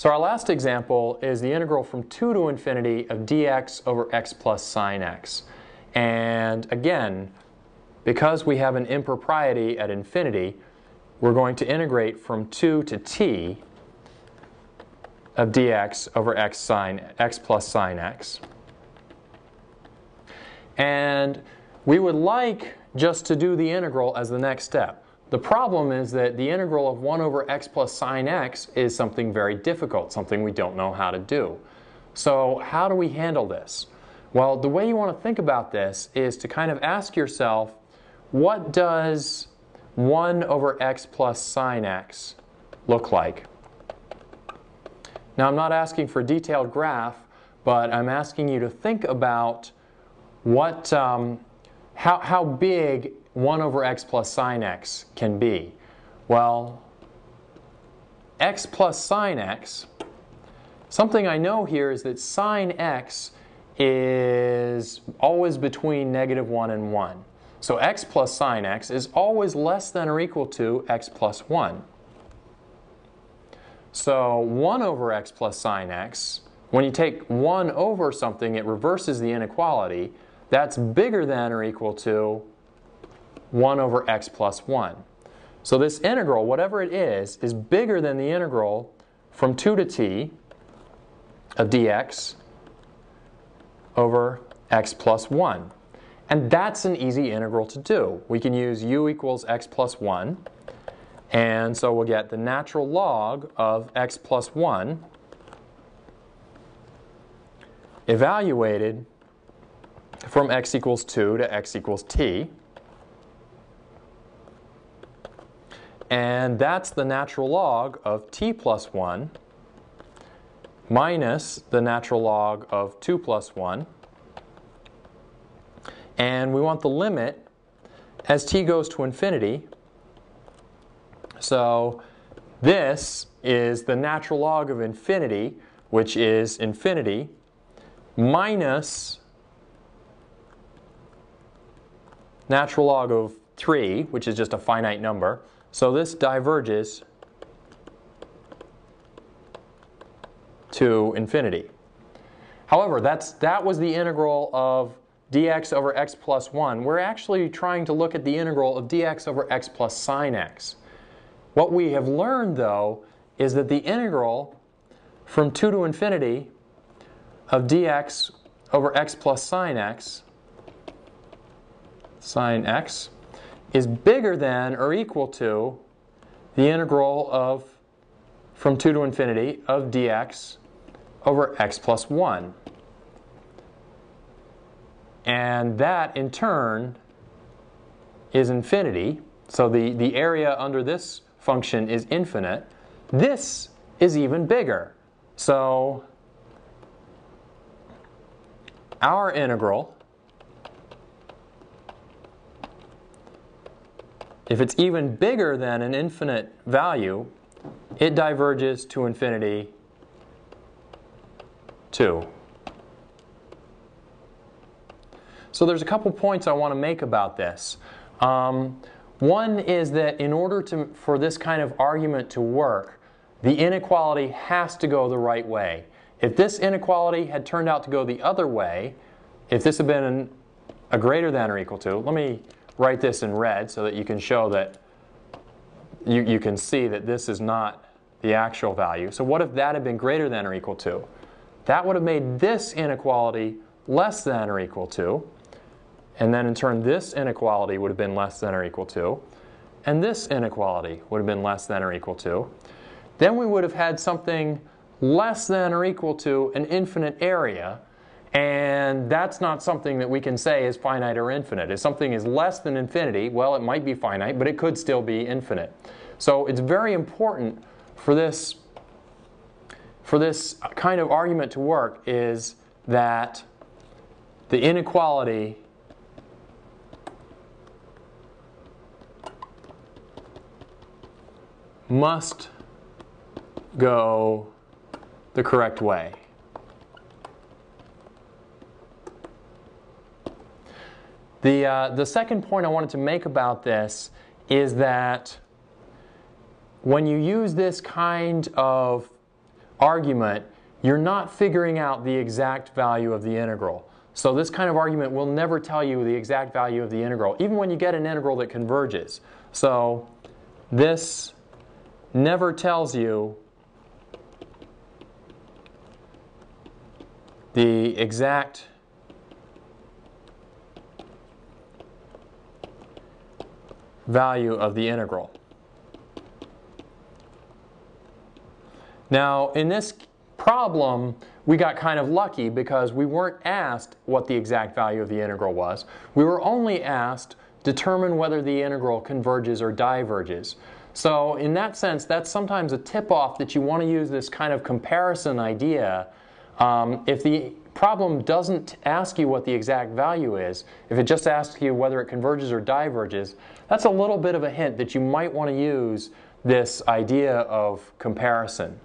So our last example is the integral from 2 to infinity of dx over x plus sine x. And again, because we have an impropriety at infinity, we're going to integrate from 2 to t of dx over x sine x plus sine x. And we would like just to do the integral as the next step. The problem is that the integral of 1 over x plus sine x is something very difficult, something we don't know how to do. So how do we handle this? Well, the way you want to think about this is to kind of ask yourself, what does 1 over x plus sine x look like? Now, I'm not asking for a detailed graph, but I'm asking you to think about what, um, how, how big 1 over x plus sine x can be? Well, x plus sine x, something I know here is that sine x is always between negative 1 and 1. So x plus sine x is always less than or equal to x plus 1. So 1 over x plus sine x, when you take 1 over something, it reverses the inequality. That's bigger than or equal to 1 over x plus 1. So this integral, whatever it is, is bigger than the integral from 2 to t of dx over x plus 1. And that's an easy integral to do. We can use u equals x plus 1. And so we'll get the natural log of x plus 1 evaluated from x equals 2 to x equals t. And that's the natural log of t plus 1 minus the natural log of 2 plus 1. And we want the limit as t goes to infinity. So this is the natural log of infinity, which is infinity, minus natural log of 3, which is just a finite number, so this diverges to infinity. However, that's, that was the integral of dx over x plus 1. We're actually trying to look at the integral of dx over x plus sine x. What we have learned, though, is that the integral from 2 to infinity of dx over x plus sine x, sine x, is bigger than or equal to the integral of from 2 to infinity of dx over x plus 1. And that, in turn, is infinity. So the, the area under this function is infinite. This is even bigger. So our integral If it's even bigger than an infinite value, it diverges to infinity too. So there's a couple points I want to make about this. Um, one is that in order to, for this kind of argument to work, the inequality has to go the right way. If this inequality had turned out to go the other way, if this had been a greater than or equal to, let me write this in red so that you can show that you, you can see that this is not the actual value. So what if that had been greater than or equal to? That would have made this inequality less than or equal to. And then in turn, this inequality would have been less than or equal to. And this inequality would have been less than or equal to. Then we would have had something less than or equal to an infinite area and that's not something that we can say is finite or infinite. If something is less than infinity, well, it might be finite, but it could still be infinite. So it's very important for this, for this kind of argument to work is that the inequality must go the correct way. The, uh, the second point I wanted to make about this is that when you use this kind of argument, you're not figuring out the exact value of the integral. So this kind of argument will never tell you the exact value of the integral, even when you get an integral that converges. So this never tells you the exact value of the integral. Now, in this problem, we got kind of lucky because we weren't asked what the exact value of the integral was. We were only asked determine whether the integral converges or diverges. So in that sense, that's sometimes a tip-off that you want to use this kind of comparison idea. Um, if the problem doesn't ask you what the exact value is, if it just asks you whether it converges or diverges, that's a little bit of a hint that you might want to use this idea of comparison.